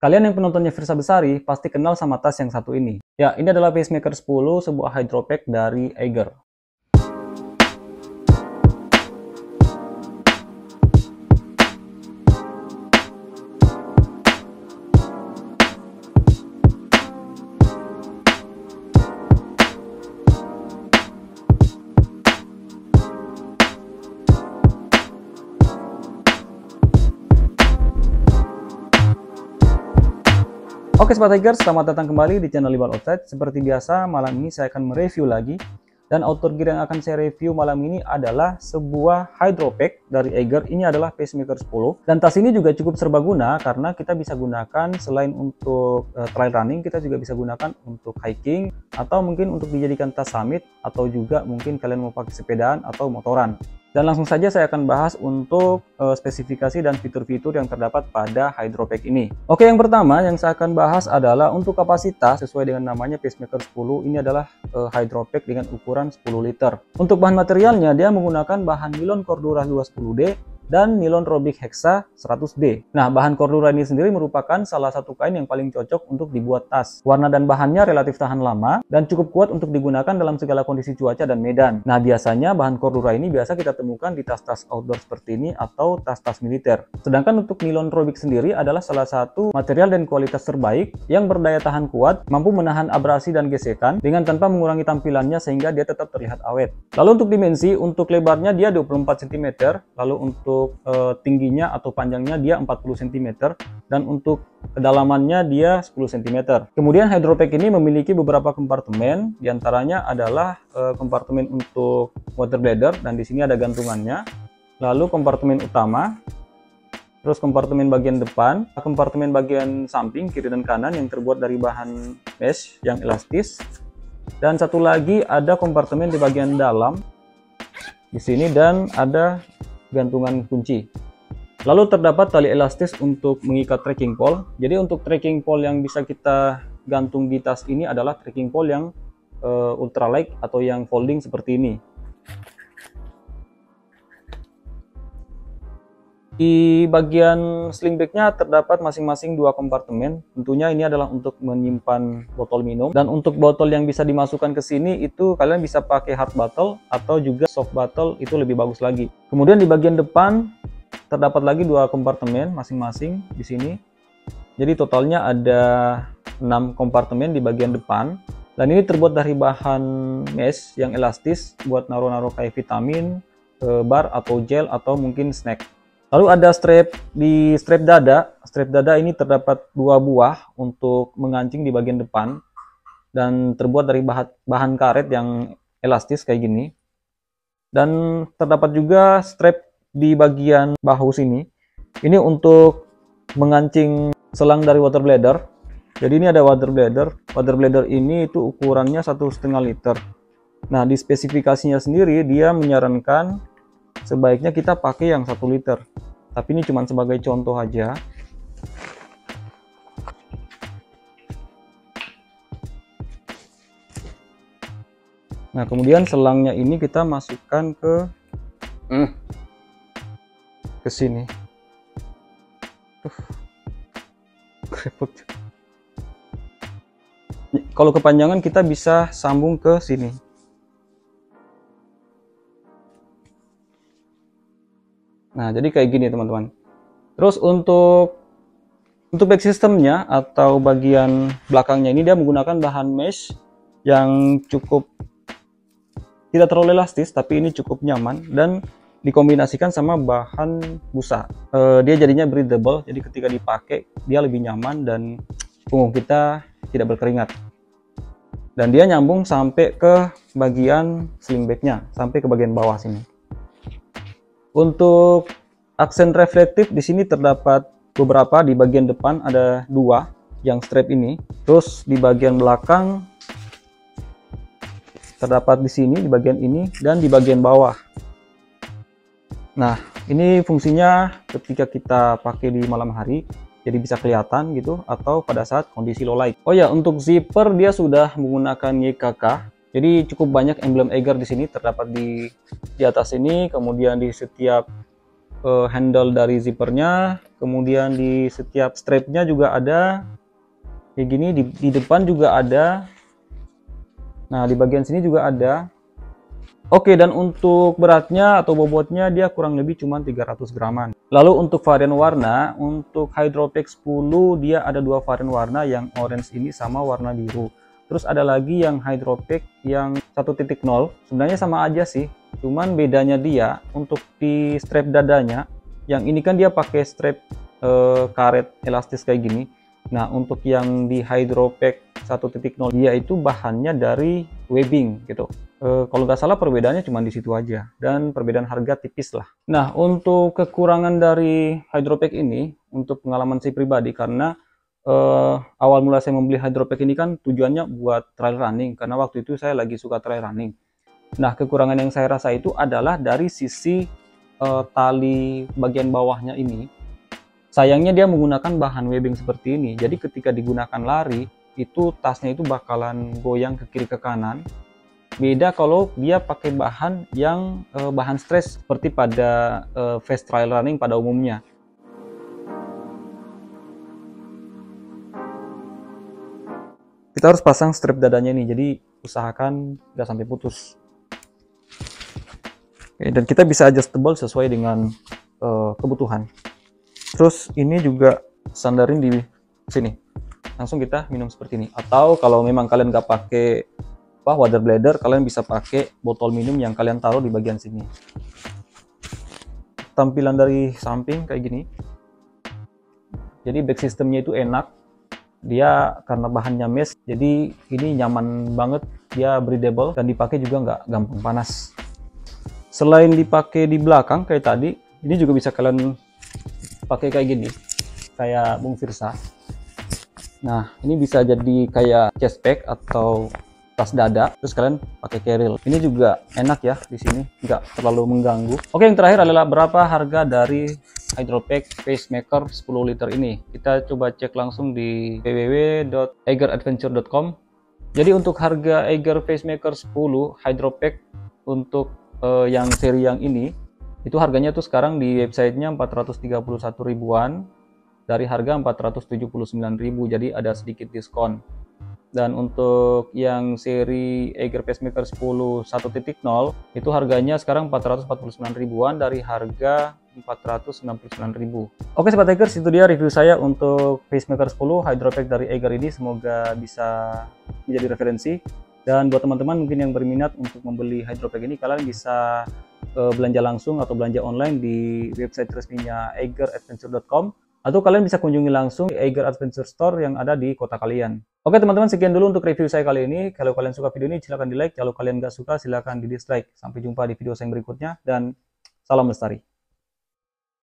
Kalian yang penontonnya Firsa Besari pasti kenal sama tas yang satu ini. Ya, ini adalah pacemaker 10 sebuah hydropack dari Eiger. Oke Sobat Tiger, selamat datang kembali di channel Libal Outside. Seperti biasa, malam ini saya akan mereview lagi. Dan outdoor gear yang akan saya review malam ini adalah sebuah hydropack dari Eiger. Ini adalah pacemaker 10. Dan tas ini juga cukup serbaguna karena kita bisa gunakan selain untuk uh, trail running, kita juga bisa gunakan untuk hiking atau mungkin untuk dijadikan tas summit atau juga mungkin kalian mau pakai sepedaan atau motoran. Dan langsung saja saya akan bahas untuk uh, spesifikasi dan fitur-fitur yang terdapat pada Hydropack ini. Oke, yang pertama yang saya akan bahas adalah untuk kapasitas sesuai dengan namanya pacemaker 10. Ini adalah uh, Hydropack dengan ukuran 10 liter. Untuk bahan materialnya dia menggunakan bahan nilon Cordura 210D dan nilon robik hexa 100D. Nah, bahan cordura ini sendiri merupakan salah satu kain yang paling cocok untuk dibuat tas. Warna dan bahannya relatif tahan lama dan cukup kuat untuk digunakan dalam segala kondisi cuaca dan medan. Nah, biasanya bahan cordura ini biasa kita temukan di tas-tas outdoor seperti ini atau tas-tas militer. Sedangkan untuk nilon robik sendiri adalah salah satu material dan kualitas terbaik yang berdaya tahan kuat, mampu menahan abrasi dan gesekan dengan tanpa mengurangi tampilannya sehingga dia tetap terlihat awet. Lalu untuk dimensi, untuk lebarnya dia 24 cm, lalu untuk untuk uh, tingginya atau panjangnya dia 40 cm dan untuk kedalamannya dia 10 cm. Kemudian hydropack ini memiliki beberapa kompartemen, di antaranya adalah uh, kompartemen untuk water bladder dan di sini ada gantungannya. Lalu kompartemen utama, terus kompartemen bagian depan, kompartemen bagian samping kiri dan kanan yang terbuat dari bahan mesh yang elastis. Dan satu lagi ada kompartemen di bagian dalam di sini dan ada gantungan kunci. Lalu terdapat tali elastis untuk mengikat trekking pole. Jadi untuk trekking pole yang bisa kita gantung di tas ini adalah trekking pole yang uh, ultralight atau yang folding seperti ini. Di bagian sling bagnya terdapat masing-masing dua kompartemen. Tentunya ini adalah untuk menyimpan botol minum. Dan untuk botol yang bisa dimasukkan ke sini itu kalian bisa pakai hard bottle atau juga soft bottle itu lebih bagus lagi. Kemudian di bagian depan terdapat lagi dua kompartemen masing-masing di sini. Jadi totalnya ada 6 kompartemen di bagian depan. Dan ini terbuat dari bahan mesh yang elastis buat naruh-naruh kayak vitamin, eh, bar atau gel atau mungkin snack. Lalu ada strap di strap dada. Strap dada ini terdapat dua buah untuk mengancing di bagian depan dan terbuat dari bahan, karet yang elastis kayak gini. Dan terdapat juga strap di bagian bahu sini. Ini untuk mengancing selang dari water bladder. Jadi ini ada water bladder. Water bladder ini itu ukurannya satu setengah liter. Nah di spesifikasinya sendiri dia menyarankan sebaiknya kita pakai yang satu liter. Tapi ini cuma sebagai contoh aja. Nah kemudian selangnya ini kita masukkan ke hmm, ke sini. Uh, repot. Kalau kepanjangan kita bisa sambung ke sini Nah, jadi kayak gini teman-teman. Terus untuk untuk back systemnya atau bagian belakangnya ini dia menggunakan bahan mesh yang cukup tidak terlalu elastis tapi ini cukup nyaman dan dikombinasikan sama bahan busa. Uh, dia jadinya breathable jadi ketika dipakai dia lebih nyaman dan punggung kita tidak berkeringat. Dan dia nyambung sampai ke bagian sling bagnya sampai ke bagian bawah sini. Untuk aksen reflektif di sini terdapat beberapa di bagian depan ada dua yang strap ini. Terus di bagian belakang terdapat di sini di bagian ini dan di bagian bawah. Nah, ini fungsinya ketika kita pakai di malam hari jadi bisa kelihatan gitu atau pada saat kondisi low light. Oh ya, untuk zipper dia sudah menggunakan YKK jadi cukup banyak emblem Eiger di sini terdapat di di atas ini, kemudian di setiap uh, handle dari zippernya kemudian di setiap strapnya juga ada kayak gini di, di depan juga ada nah di bagian sini juga ada Oke dan untuk beratnya atau bobotnya dia kurang lebih cuma 300 graman. Lalu untuk varian warna, untuk Hydropack 10 dia ada dua varian warna yang orange ini sama warna biru. Terus ada lagi yang Hydropack yang 1.0, sebenarnya sama aja sih. Cuman bedanya dia untuk di strap dadanya, yang ini kan dia pakai strap e, karet elastis kayak gini. Nah untuk yang di Hydropack 1.0 dia itu bahannya dari webbing gitu e, kalau nggak salah perbedaannya cuma di situ aja dan perbedaan harga tipis lah. Nah untuk kekurangan dari hydropack ini untuk pengalaman saya pribadi karena e, awal mula saya membeli hydropack ini kan tujuannya buat trail running karena waktu itu saya lagi suka trail running. Nah kekurangan yang saya rasa itu adalah dari sisi e, tali bagian bawahnya ini. Sayangnya dia menggunakan bahan webbing seperti ini. Jadi ketika digunakan lari itu tasnya itu bakalan goyang ke kiri ke kanan Beda kalau dia pakai bahan yang uh, bahan stres seperti pada uh, fast trial running pada umumnya. Kita harus pasang strap dadanya nih, jadi usahakan nggak sampai putus. Oke, dan kita bisa adjustable sesuai dengan uh, kebutuhan. Terus ini juga sandarin di sini. Langsung kita minum seperti ini. Atau kalau memang kalian nggak pakai apa water bladder kalian bisa pakai botol minum yang kalian taruh di bagian sini tampilan dari samping kayak gini jadi back systemnya itu enak dia karena bahannya mesh jadi ini nyaman banget. Dia breathable dan dipakai juga nggak gampang panas. Selain dipakai di belakang kayak tadi ini juga bisa kalian pakai kayak gini kayak Bung Firsa. Nah ini bisa jadi kayak chest pack atau tas dada. Terus kalian pakai keril. Ini juga enak ya di sini nggak terlalu mengganggu. Oke yang terakhir adalah berapa harga dari Hydropack pacemaker 10 liter ini. Kita coba cek langsung di www.egeradventure.com jadi untuk harga Eiger pacemaker 10 Hydropack untuk uh, yang seri yang ini itu harganya tuh sekarang di websitenya 431 ribuan dari harga 479.000 jadi ada sedikit diskon. Dan untuk yang seri Eiger Pacemaker 10 1.0 itu harganya sekarang 449 ribuan dari harga 469 ribu. Oke sobat Eagers itu dia review saya untuk Pacemaker 10 Hydropack dari Eiger ini semoga bisa menjadi referensi dan buat teman-teman mungkin yang berminat untuk membeli Hydropack ini kalian bisa uh, belanja langsung atau belanja online di website resminya eigeradventure.com atau kalian bisa kunjungi langsung Eiger Adventure Store yang ada di kota kalian. Oke teman-teman sekian dulu untuk review saya kali ini. Kalau kalian suka video ini silahkan di like, kalau kalian nggak suka silahkan di dislike. Sampai jumpa di video saya berikutnya dan salam lestari.